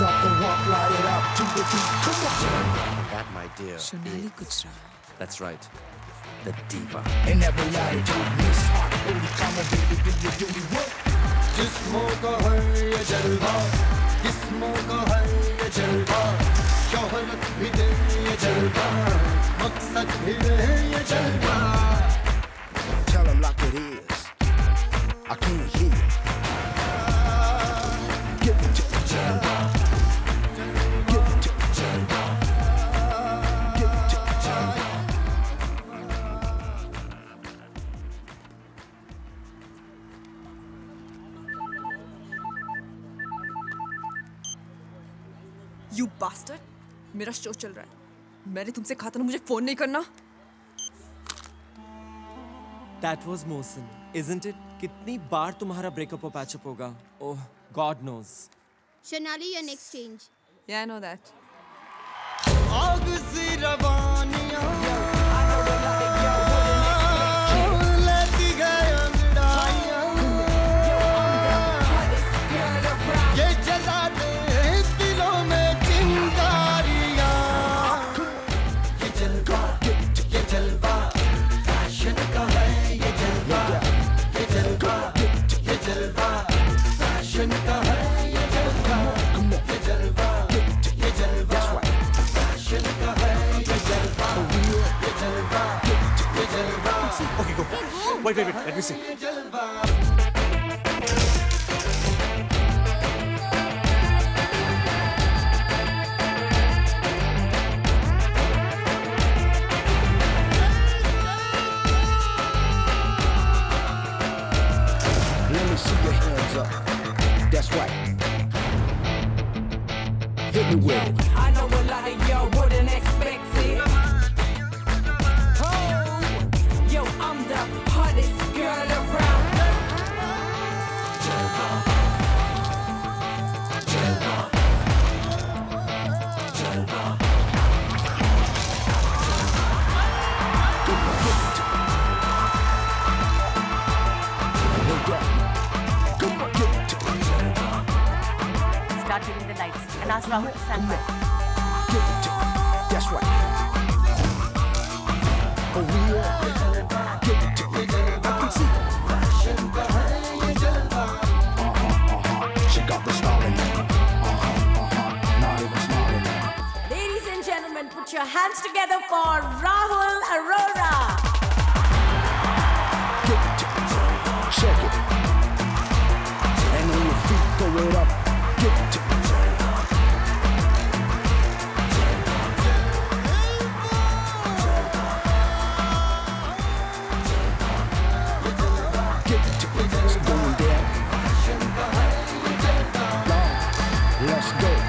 Rise up walk, light it up to the beat. Come on. That, my dear. Shonali Gujral. That's right. The diva. And every light you miss. Holy karma, baby, do you do me what? जिस्मों का है ये जलवा जिस्मों का है ये जलवा शोहरत भी दे ये जलवा मकसद भी दे ये जलवा यू बास्टर्ड मेरा शो चल रहा है। मैंने तुमसे कहा था ना मुझे फ़ोन नहीं करना। That was motion isn't it कितनी बार तुम्हारा ब्रेकअप और पैचअप होगा? ओह God knows Shanali your next change या I know that see. Okay, go. Wait, wait, wait. Let me see. Let me see your hands up. That's right. Hit me with it. Give it to me. That's right. For real. Give it to me. I can see. Uh-huh, uh-huh. She got the style in it. Uh-huh. Not even smiling now. Ladies and gentlemen, put your hands together for Rahul Arora. Give it to Let's go.